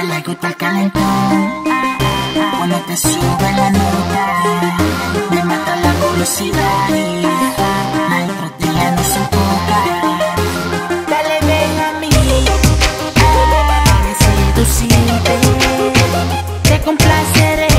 te le gusta el calentón. Cuando te sube la nota, me mata la curiosidad. Nuestros días no se enfocan. Dale, ven a mí. Parece tú sientes. Te complaceré.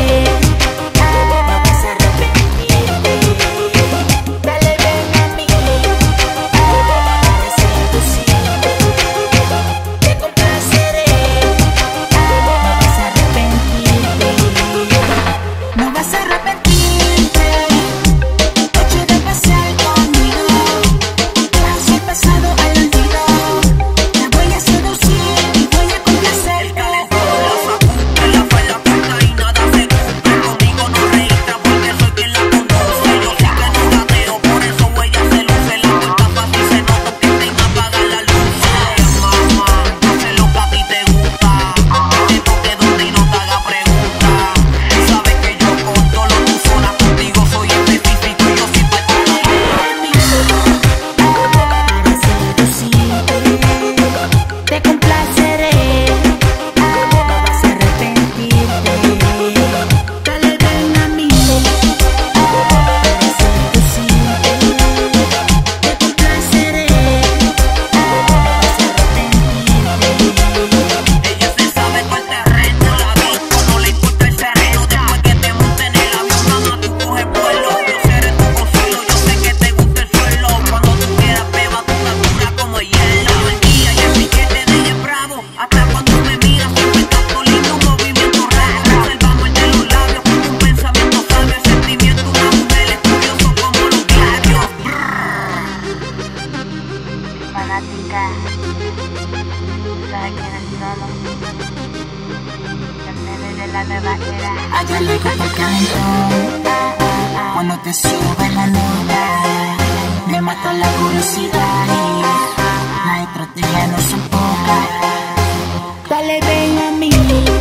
fanática sabe quiénes somos. de la nueva era. Hay algo que calor cuando te sube la nube. Me mata la curiosidad y la estrategia no soporta. Dale, ven a mí.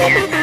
Ha ha ha!